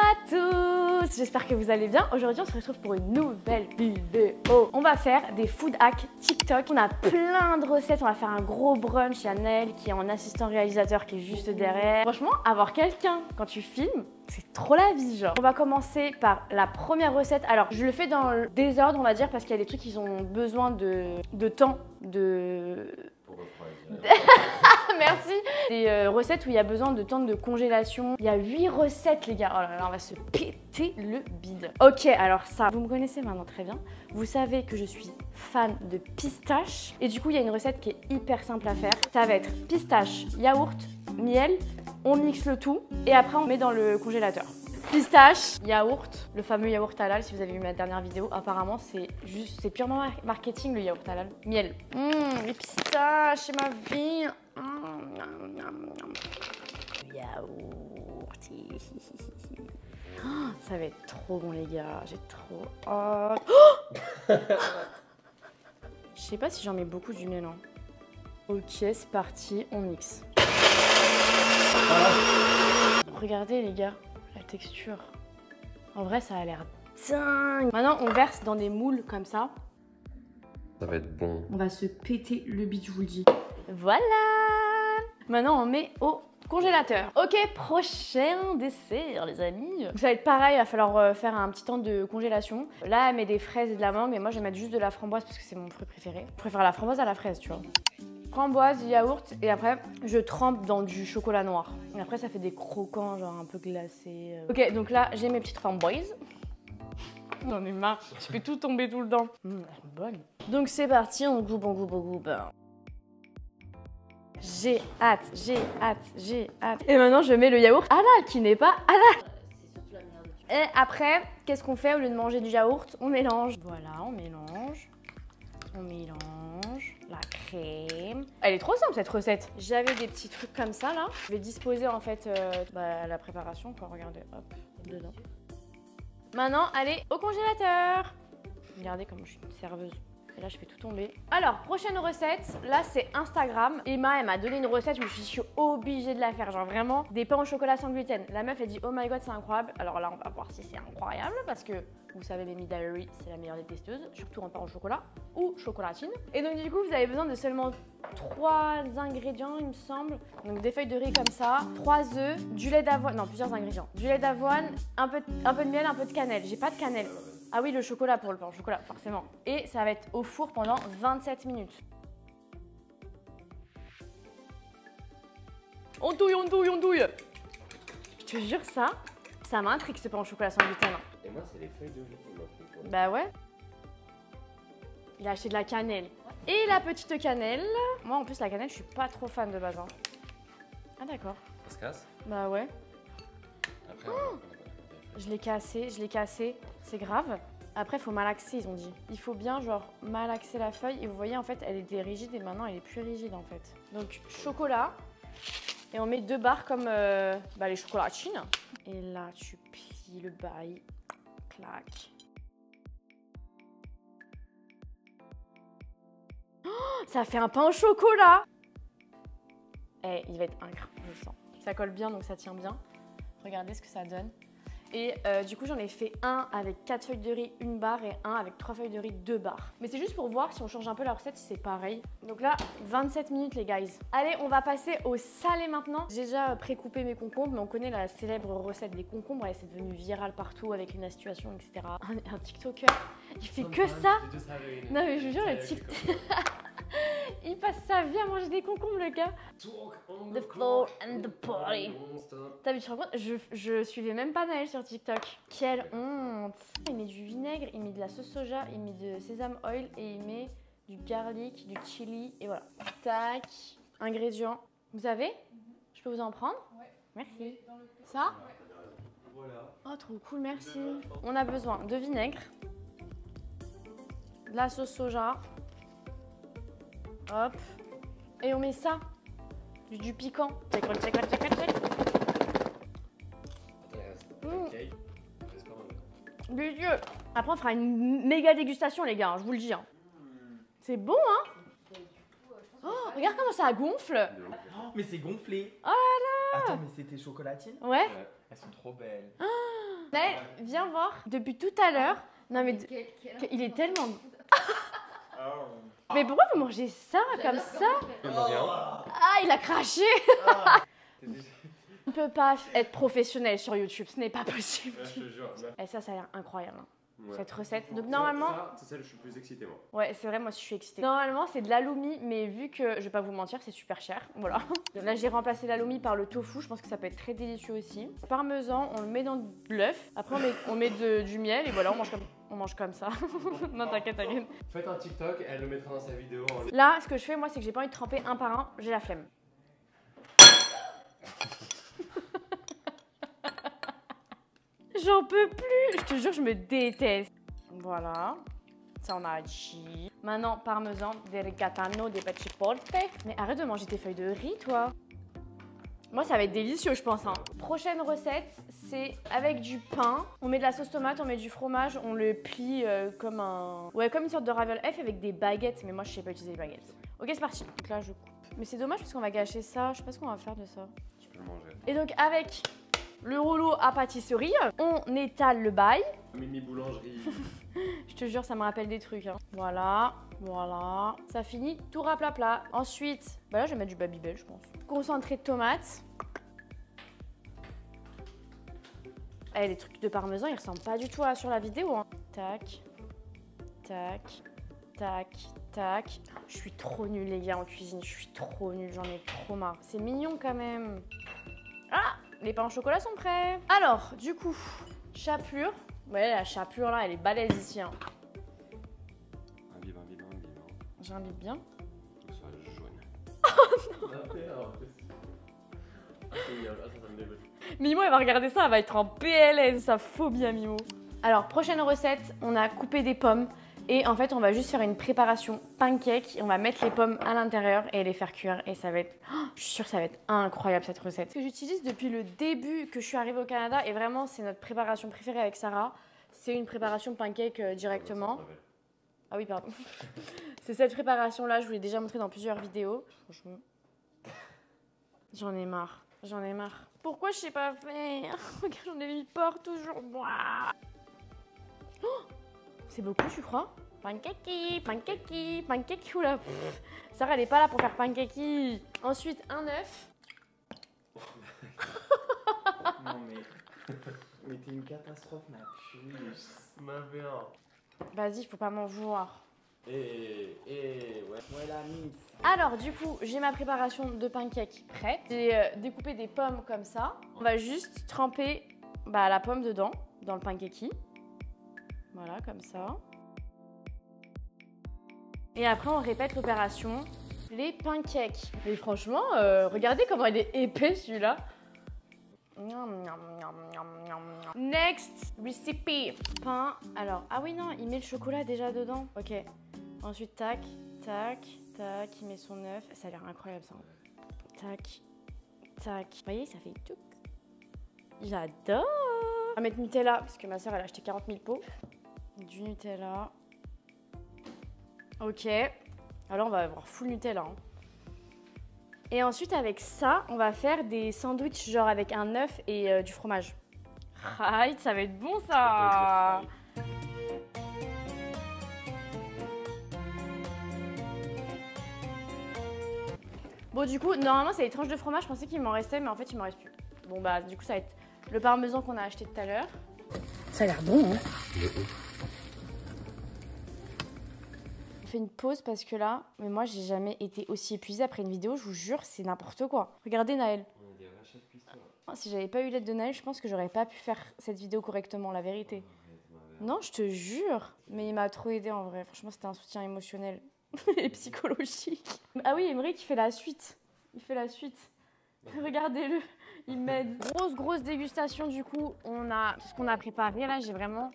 à tous J'espère que vous allez bien. Aujourd'hui, on se retrouve pour une nouvelle vidéo. On va faire des food hacks TikTok. On a plein de recettes. On va faire un gros brunch. Il y a Nel qui est en assistant réalisateur qui est juste derrière. Franchement, avoir quelqu'un quand tu filmes, c'est trop la vie, genre. On va commencer par la première recette. Alors, je le fais dans le désordre, on va dire, parce qu'il y a des trucs qui ont besoin de, de temps, de Merci. Des euh, recettes où il y a besoin de temps de congélation. Il y a 8 recettes, les gars. Oh là là, on va se péter le bide. Ok, alors ça, vous me connaissez maintenant très bien. Vous savez que je suis fan de pistache. Et du coup, il y a une recette qui est hyper simple à faire. Ça va être pistache, yaourt, miel. On mixe le tout et après on met dans le congélateur. Pistache, yaourt, le fameux yaourt halal, si vous avez vu ma dernière vidéo, apparemment c'est juste, c'est purement marketing le yaourt halal. Miel. Mmh, les pistaches, c'est ma vie. Mmh, yaourt. Oh, ça va être trop bon les gars, j'ai trop hâte. Oh Je sais pas si j'en mets beaucoup du miel. Hein. Ok, c'est parti, on mixe. Regardez les gars texture. En vrai, ça a l'air dingue. Maintenant, on verse dans des moules comme ça. Ça va être bon. On va se péter le bide, je vous le dis. Voilà Maintenant, on met au congélateur. Ok, prochain dessert, les amis. Ça va être pareil, il va falloir euh, faire un petit temps de congélation. Là, elle met des fraises et de la mangue, mais moi, je vais mettre juste de la framboise parce que c'est mon fruit préféré. Je préfère la framboise à la fraise, tu vois framboise, yaourt et après je trempe dans du chocolat noir. Et après ça fait des croquants genre un peu glacés. Euh. Ok donc là j'ai mes petites framboises. J'en ai marre, je fais tout tomber tout le temps. Mmh. Donc c'est parti, on goûte, on goûte, on goûte. J'ai hâte, j'ai hâte, j'ai hâte. Et maintenant je mets le yaourt halal qui n'est pas halal. Et après, qu'est-ce qu'on fait au lieu de manger du yaourt? On mélange. Voilà, on mélange. On mélange la crème. Elle est trop simple cette recette. J'avais des petits trucs comme ça là. Je vais disposer en fait euh, bah, la préparation quoi. Regardez, hop, dedans. Maintenant, allez au congélateur. Regardez comme je suis une serveuse. Là, je fais tout tomber. Alors, prochaine recette. Là, c'est Instagram. Emma, elle m'a donné une recette. Je me suis je suis obligée de la faire. Genre vraiment, des pains au chocolat sans gluten. La meuf, elle dit, oh my god, c'est incroyable. Alors là, on va voir si c'est incroyable parce que vous savez, Mimi Diary, c'est la meilleure des testeuses, surtout en pain au chocolat ou chocolatine. Et donc, du coup, vous avez besoin de seulement trois ingrédients, il me semble. Donc, des feuilles de riz comme ça, trois œufs, du lait d'avoine, non, plusieurs ingrédients. Du lait d'avoine, un peu, un peu de miel, un peu de cannelle. J'ai pas de cannelle. Ah oui, le chocolat pour le pain au chocolat, forcément. Et ça va être au four pendant 27 minutes. On douille, on douille, on douille Je te jure ça, ça m'intrigue ce pain au chocolat sans gluten. Et moi, c'est les feuilles de Bah ouais. Il a acheté de la cannelle. Et la petite cannelle. Moi, en plus, la cannelle, je suis pas trop fan de base. Hein. Ah d'accord. Ça se casse? Bah ouais. Après, je l'ai cassé, je l'ai cassé. C'est grave. Après, il faut malaxer, ils ont dit. Il faut bien, genre, malaxer la feuille. Et vous voyez, en fait, elle était rigide et maintenant, elle est plus rigide, en fait. Donc, chocolat. Et on met deux barres comme euh, bah, les chocolatines. Et là, tu plies le bail. Clac. Oh, ça fait un pain au chocolat Eh, il va être incroyable, je sens. Ça colle bien, donc ça tient bien. Regardez ce que ça donne. Et euh, du coup, j'en ai fait un avec 4 feuilles de riz, une barre et un avec 3 feuilles de riz, 2 barres. Mais c'est juste pour voir si on change un peu la recette, si c'est pareil. Donc là, 27 minutes les guys. Allez, on va passer au salé maintenant. J'ai déjà pré-coupé mes concombres, mais on connaît la célèbre recette des concombres. Et c'est devenu viral partout avec une situation, etc. Un, un TikToker, il fait que ça Non mais je vous jure, le TikTok... Il passe sa vie à manger des concombres, le gars. The floor and the party. T'as vu, tu te rends compte je, je suivais même pas Naël sur TikTok. Quelle honte. Il met du vinaigre, il met de la sauce soja, il met de sésame oil et il met du garlic, du chili et voilà. Tac. Ingrédients. Vous avez? Je peux vous en prendre? Ouais. Merci. Ça? Voilà. Oh, trop cool, merci. On a besoin de vinaigre, de la sauce soja, Hop. Et on met ça. Du, du piquant. Check, check, check, check, check. Délicieux. Après, on fera une méga dégustation, les gars, hein, je vous le dis. hein. C'est bon, hein Oh, regarde comment ça gonfle. Oh, mais c'est gonflé. Oh là Attends, mais c'était chocolatine? Ouais. Elles sont trop belles. Naël, viens voir. Depuis tout à l'heure. Non mais il est tellement. Mais pourquoi vous mangez ça comme ça Ah, il a craché. On peut pas être professionnel sur YouTube, ce n'est pas possible. je te jure. Et ça, ça a l'air incroyable. hein. Ouais. Cette recette. Donc normalement, ça, C'est celle où je suis le plus excité, moi. ouais, c'est vrai, moi je suis excitée. Normalement, c'est de l'aloumi, mais vu que je vais pas vous mentir, c'est super cher. Voilà. Là, j'ai remplacé l'aloumi par le tofu. Je pense que ça peut être très délicieux aussi. Parmesan, on le met dans de l'œuf. Après, on met, on met de- du miel et voilà, on mange comme, on mange comme ça. non, t'inquiète, t'inquiète. Faites un TikTok, elle le mettra dans sa vidéo. en. Là, ce que je fais, moi, c'est que j'ai pas envie de tremper un par un. J'ai la flemme. J'en peux plus. Je te jure, je me déteste. Voilà. Ça, on a dit. Maintenant, parmesan, des rigatano, des. Mais arrête de manger tes feuilles de riz, toi. Moi, ça va être délicieux, je pense. hein. Prochaine recette, c'est avec du pain. On met de la sauce tomate, on met du fromage, on le plie euh, comme un... Ouais, comme une sorte de raviol F avec des baguettes. Mais moi, je sais pas utiliser les baguettes. Ok, c'est parti. Donc là, je coupe. Mais c'est dommage parce qu'on va gâcher ça. Je sais pas ce qu'on va faire de ça. Tu peux le manger. Et donc, avec le rouleau à pâtisserie, on étale le bail. Mimi boulangerie. Je te jure, ça me rappelle des trucs. hein. Voilà, voilà. Ça finit tout raplapla. Ensuite, bah là, je vais mettre du Babybel, je pense. Concentré de tomates. Eh, les trucs de parmesan, ils ressemblent pas du tout à sur la vidéo. hein. Tac, tac, tac, tac. Je suis trop nulle, les gars, en cuisine. Je suis trop nulle, j'en ai trop marre. C'est mignon quand même. Ah, les pains au chocolat sont prêts. Alors, du coup, chapelure. Ouais, la chapelure là, elle est balèze ici. Hein. Un vivant, vivant, vivant. J'invite bien. Que ce soit jaune. Me dégoûte. Mimo, elle va regarder ça, elle va être en PLS, sa phobie à Mimo. Alors, prochaine recette, on a coupé des pommes. Et en fait, on va juste faire une préparation pancake. On va mettre les pommes à l'intérieur et les faire cuire. Et ça va être. Oh, je suis sûre que ça va être incroyable cette recette. Ce que j'utilise depuis le début que je suis arrivée au Canada, et vraiment, c'est notre préparation préférée avec Sarah. C'est une préparation pancake euh, directement. Rappelle. Ah oui, pardon. c'est cette préparation-là, je vous l'ai déjà montré dans plusieurs vidéos. Franchement. J'en ai marre. J'en ai marre. Pourquoi je sais pas faire? Regarde, j'en ai mis partout toujours. Oh c'est beaucoup, tu crois? Pancake, pancake, pancake, oula. Pff. Sarah, elle est pas là pour faire pancake. Ensuite, un œuf. Non mais. Mais t'es une catastrophe, ma puce. Ma mère. Vas-y, faut pas m'en vouloir. Et, et, ouais. Ouais, la miss. Alors, du coup, j'ai ma préparation de pancake prête. J'ai euh, découpé des pommes comme ça. On va juste tremper bah, la pomme dedans, dans le pancake. Voilà, comme ça. Et après, on répète l'opération. Les pancakes. Mais franchement, euh, regardez comment il est épais celui-là. Next recipe. Pain. Alors, ah oui, non, il met le chocolat déjà dedans. Ok. Ensuite, tac, tac, tac, il met son œuf. Ça a l'air incroyable ça. Tac, tac. Vous voyez, ça fait tout. J'adore. On va mettre Nutella, parce que ma soeur elle a acheté 40 000 pots. Du Nutella. Ok. Alors on va avoir full Nutella. hein. Et ensuite avec ça, on va faire des sandwichs genre avec un œuf et euh, du fromage. Right, ça va être bon ça. Bon, du coup, normalement, c'est les tranches de fromage. Je pensais qu'il m'en restait, mais en fait, il m'en reste plus. Bon, bah, du coup, ça va être le parmesan qu'on a acheté tout à l'heure. Ça a l'air bon, hein fait une pause parce que là, mais moi, j'ai jamais été aussi épuisée après une vidéo. Je vous jure, c'est n'importe quoi. Regardez Naël. Si j'avais pas eu l'aide de Naël, je pense que j'aurais pas pu faire cette vidéo correctement, la vérité. Non, je te jure. Mais il m'a trop aidé en vrai. Franchement, c'était un soutien émotionnel et psychologique. Ah oui, Emery qui fait la suite. Il fait la suite. Regardez-le, il m'aide. Grosse, grosse dégustation du coup. On a tout ce qu'on a préparé. Là, j'ai vraiment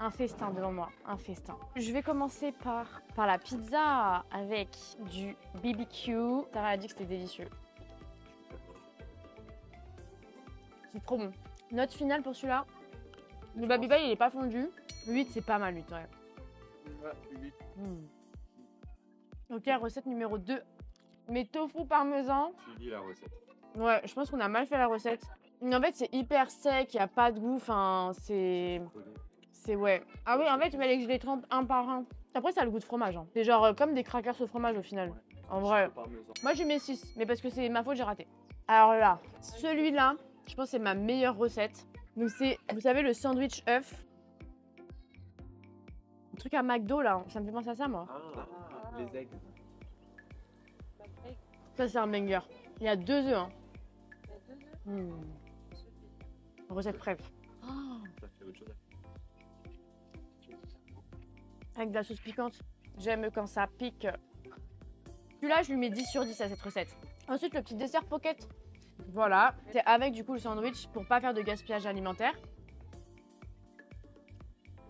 un festin devant moi. Un festin. Je vais commencer par, par la pizza avec du BBQ. Sarah a dit que c'était délicieux. C'est trop bon. Note finale pour celui-là. Le Babybel, il est pas fondu. 8, c'est pas mal, 8, ouais. Hmm. Ok, recette numéro 2. Mes tofu parmesan. Tu dis la recette. Ouais, je pense qu'on a mal fait la recette. Mais En fait, c'est hyper sec, il a pas de goût, enfin, c'est. C'est ouais. Ah oui, en fait, il fallait que je les trempe un par un. Après, ça a le goût de fromage. hein. C'est genre euh, comme des crackers au fromage au final. En vrai. Moi, je lui mets 6, mais parce que c'est ma faute, j'ai raté. Alors là, celui-là, je pense que c'est ma meilleure recette. Donc, c'est, vous savez, le sandwich œuf. Un truc à McDo, là, ça me fait penser à ça, moi. Ah, les aigles. Ça, c'est un banger. Il y a deux œufs, hein. Hmm. Recette prep. Ça fait autre chose. Avec de la sauce piquante. J'aime quand ça pique. Celui-là, je lui mets 10 sur 10 à cette recette. Ensuite, le petit dessert pocket. Voilà. C'est avec du coup le sandwich pour pas faire de gaspillage alimentaire.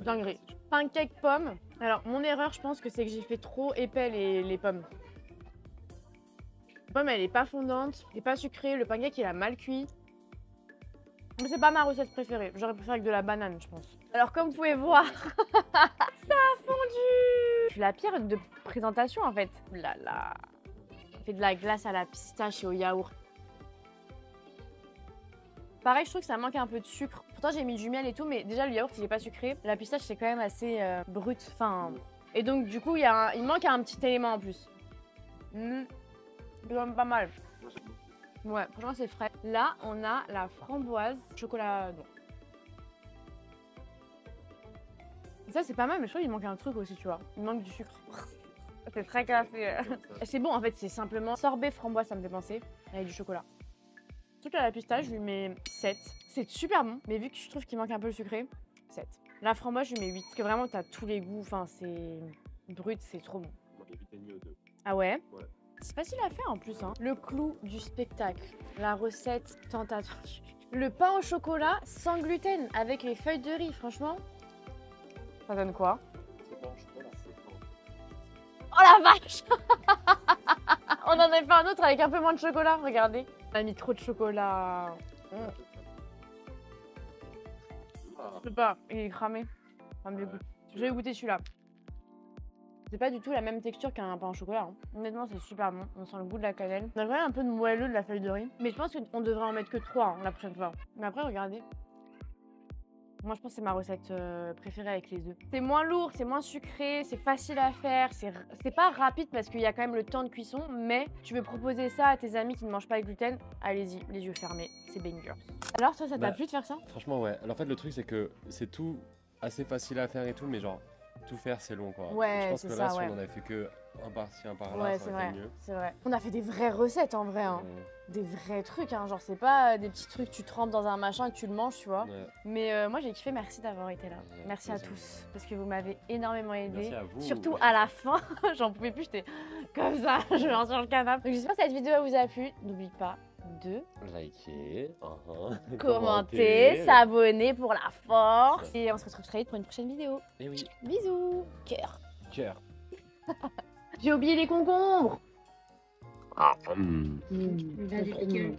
Dinguerie. Pancake pomme. Alors, mon erreur, je pense que c'est que j'ai fait trop épais les, les pommes. La pomme, elle est pas fondante, elle est pas sucrée. Le pancake, il a mal cuit. Mais c'est pas ma recette préférée. J'aurais préféré avec de la banane, je pense. Alors, comme vous pouvez voir, ça a fondu. Je suis la pire de présentation, en fait. Là. On fait de la glace à la pistache et au yaourt. Pareil, je trouve que ça manque un peu de sucre. Pourtant, j'ai mis du miel et tout, mais déjà, le yaourt, il est pas sucré. La pistache, c'est quand même assez euh, brut. Enfin. Et donc, du coup, il, manque un petit élément en plus. Hmm. C'est pas mal. Ouais, franchement, c'est frais. Là, on a la framboise chocolat noir. Ça, c'est pas mal, mais je trouve qu'il manque un truc aussi, tu vois. Il manque du sucre. C'est très café. C'est bon, en fait, c'est simplement sorbet framboise, ça me fait penser, avec du chocolat. Truc à la pistache, je lui mets 7. C'est super bon, mais vu que je trouve qu'il manque un peu le sucré, 7. La framboise, je lui mets 8. Parce que vraiment, t'as tous les goûts. Enfin, c'est brut, c'est trop bon. Ah ouais? Ouais. C'est facile à faire en plus. Hein. Le clou du spectacle, la recette tentatrice. Le pain au chocolat sans gluten avec les feuilles de riz, franchement. Ça donne quoi. Oh la vache On en a fait un autre avec un peu moins de chocolat, regardez. On a mis trop de chocolat. Ah, Je peux pas, il est cramé. Ça me dégoûte. Je vais goûter celui-là. C'est pas du tout la même texture qu'un pain au chocolat. hein. Honnêtement, c'est super bon. On sent le goût de la cannelle. On a quand même un peu de moelleux de la feuille de riz. Mais je pense qu'on devrait en mettre que 3 la prochaine fois. Mais après, regardez. Moi, je pense que c'est ma recette euh, préférée avec les œufs. C'est moins lourd, c'est moins sucré, c'est facile à faire. C'est pas rapide parce qu'il y a quand même le temps de cuisson. Mais tu veux proposer ça à tes amis qui ne mangent pas de gluten, allez-y, les yeux fermés. C'est banger. Alors, toi, ça t'a Bah, plu de faire ça? Franchement, ouais. Alors, en fait, le truc, c'est que c'est tout assez facile à faire et tout, mais genre, tout faire, c'est long, quoi. Ouais, Je pense que ça, là, si ouais. on en avait fait que un par-ci, un par-là, Ouais, c'est vrai. mieux. C'est vrai. On a fait des vraies recettes en vrai. hein. Des vrais trucs. Hein. Genre, c'est pas euh, des petits trucs que tu trempes dans un machin et que tu le manges, tu vois. ouais. Mais euh, moi, j'ai kiffé. Merci d'avoir été là. Ouais, Merci à tous. Parce que vous m'avez énormément aidé. Merci à vous. Surtout à la fin, j'en pouvais plus, j'étais comme ça, je vais sur le canapé. Donc j'espère que cette vidéo vous a plu. N'oublie pas de Liker, uh-huh, commenter, s'abonner pour la force. Et on se retrouve très vite pour une prochaine vidéo. Et oui, Bisous Cœur cœur. J'ai oublié les concombres. Ah, hum. Mmh, Il